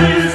Hallelujah.